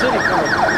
这里看到